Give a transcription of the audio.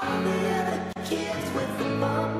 all the other kids with the bump